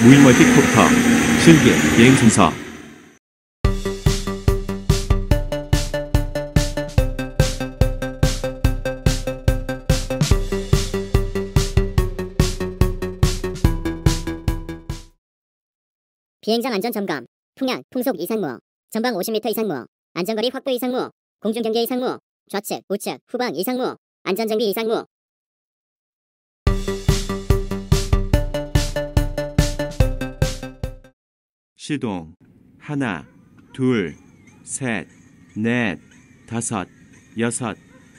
무인 멀티 콥터 실기 비행 순서. 비행장 안전 점검, 풍량, 풍속 이상무, 전방 50m 이상무, 안전거리 확보 이상무, 공중 경계 이상무, 좌측, 우측, 후방 이상무, 안전정비 이상 무, 시동 하나 둘 셋 넷 다섯 여섯.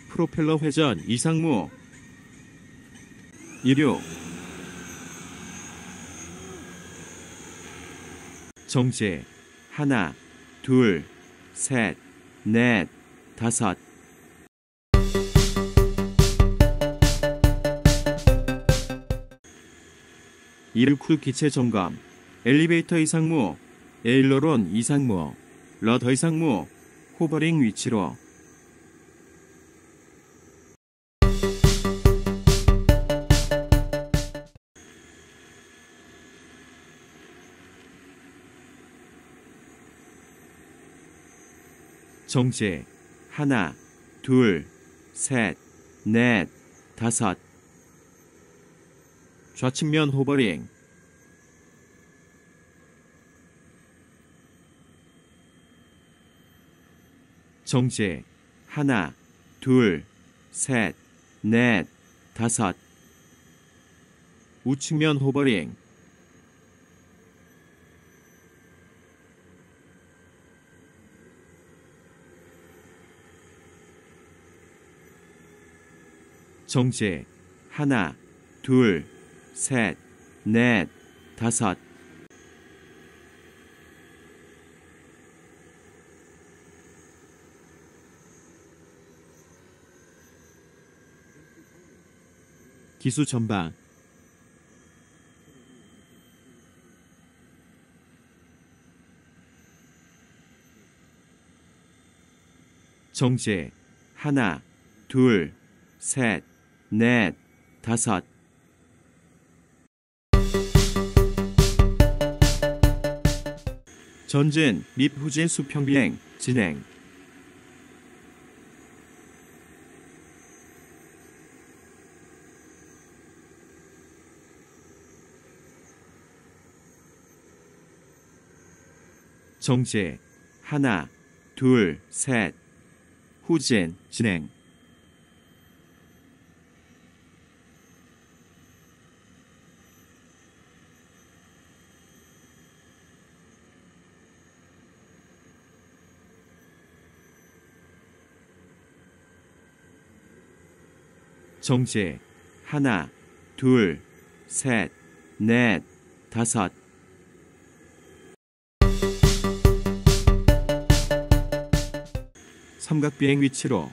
프로펠러 회전 이상무. 이륙 정지 하나 둘 셋 넷 다섯. 이륙 후 기체 점검 엘리베이터 이상무, 에일러론 이상무, 러더 이상무, 호버링 위치로. 정지 하나, 둘, 셋, 넷, 다섯. 좌측면 호버링 정지 하나 둘 셋 넷 다섯. 우측면 호버링. 정지 하나 둘 셋 넷 다섯 기수 전방. 정지 하나 둘 셋 넷 다섯. 전진 및 후진 수평 비행 진행 정지 하나 둘 셋. 후진 진행. 정지 하나 둘 셋 넷 다섯 삼각 비행 위치로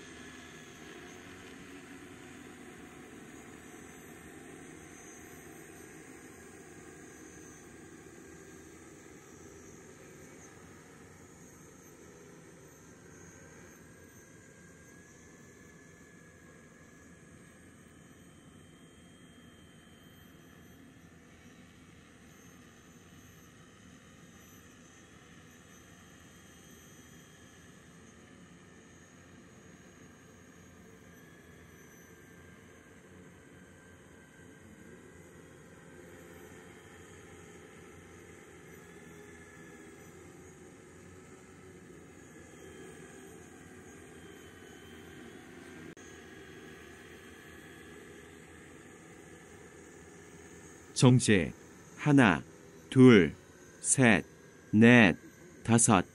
정지 하나 둘 셋 넷 다섯.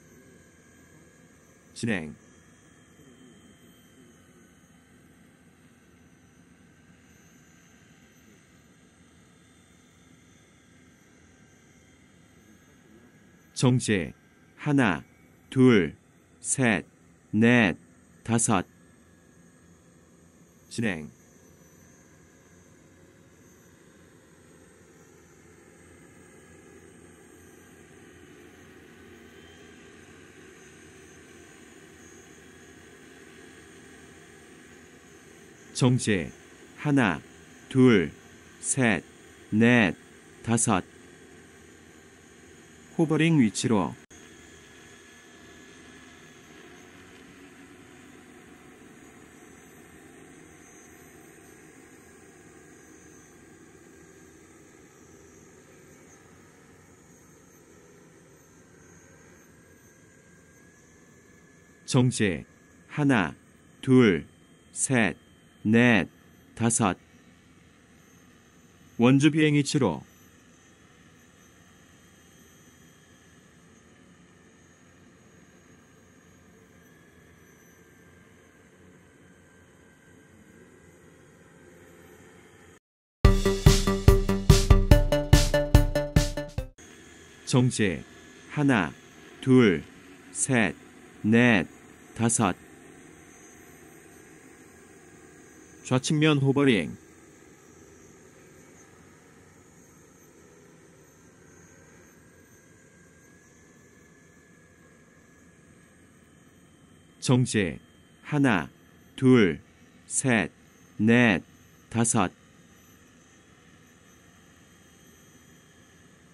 진행. 정지 하나 둘 셋 넷 다섯. 진행 정지 하나 둘 셋 넷 다섯. 호버링 위치로. 정지 하나 둘 셋 넷 다섯. 원주 비행 위치로 정지. 하나 둘 셋 넷 다섯 좌측면 호버링. 정지 하나 둘셋넷 다섯.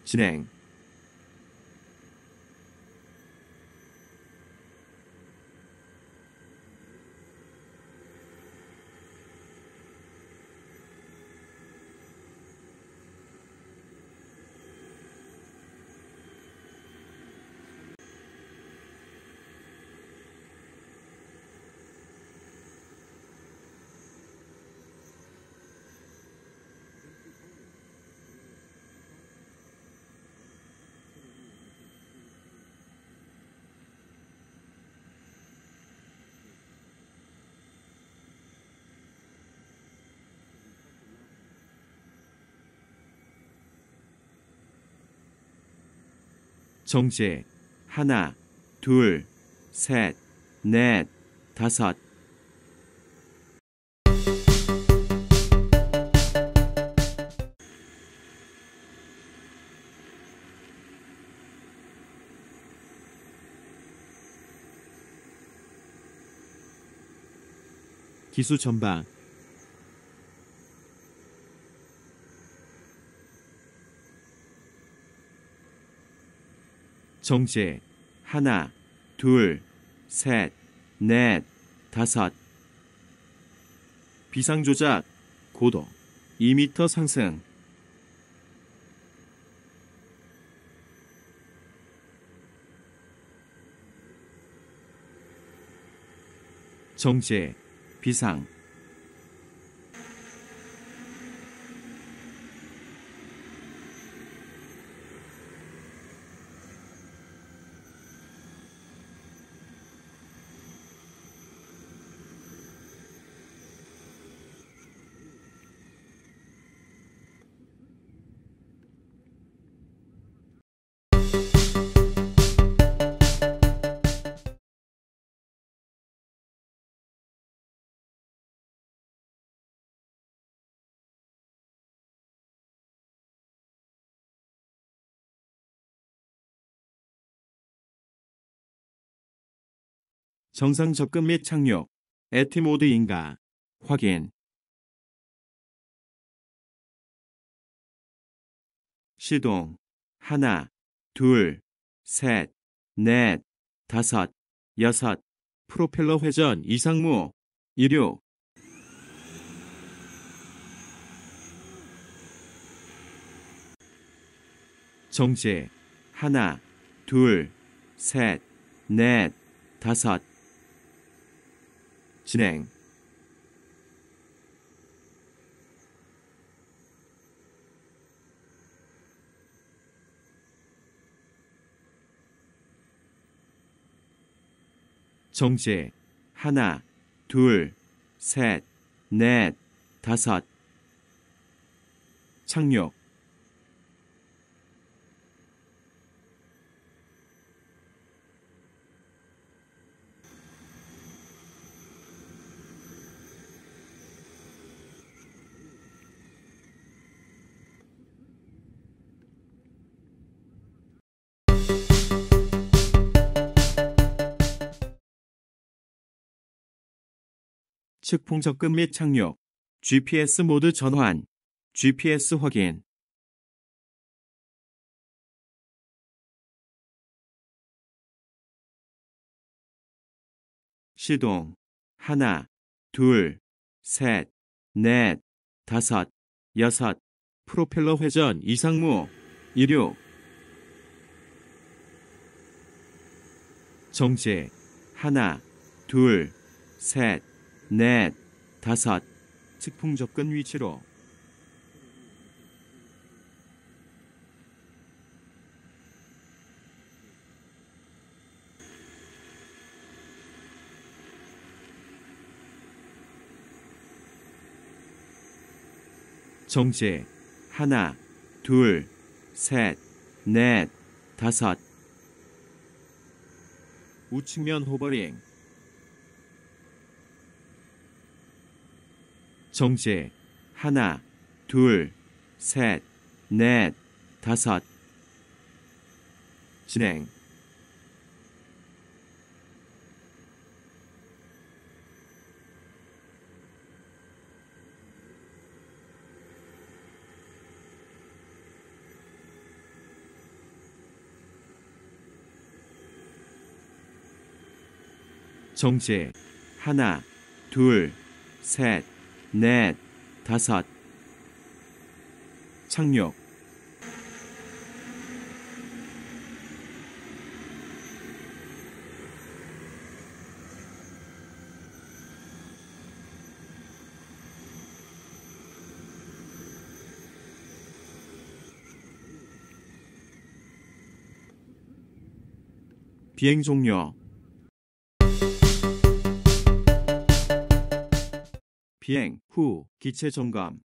진행 정지 하나 둘 셋 넷 다섯. 기수 전방 정지 하나 둘 셋 넷 다섯. 비상 조작 고도 2m 상승. 정지 비상 정상 접근 및 착륙 에티 모드 인가 확인. 시동 하나 둘 셋 넷 다섯 여섯. 프로펠러 회전 이상무 이륙. 정지 하나 둘 셋 넷 다섯 진행. 정지 하나 둘 셋 넷 다섯. 착륙 측 풍속급 및 착륙, GPS 모드 전환, GPS 확인. 시동 하나, 둘, 셋, 넷, 다섯, 여섯, 프로펠러 회전 이상무, 이륙. 정지 하나, 둘, 셋, 넷, 다섯. 측풍 접근 위치로. 정지. 하나, 둘, 셋, 넷, 다섯. 우측면 호버링. 정지. 하나, 둘, 셋, 넷, 다섯. 진행. 정지. 하나, 둘, 셋, 넷, 다섯. 착륙. 비행 종료. 비행 후 기체 점검.